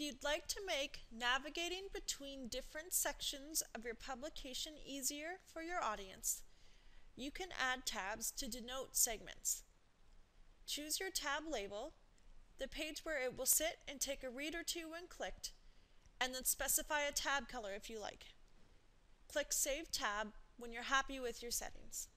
If you'd like to make navigating between different sections of your publication easier for your audience, you can add tabs to denote segments. Choose your tab label, the page where it will sit and take a read or two when clicked, and then specify a tab color if you like. Click Save Tab when you're happy with your settings.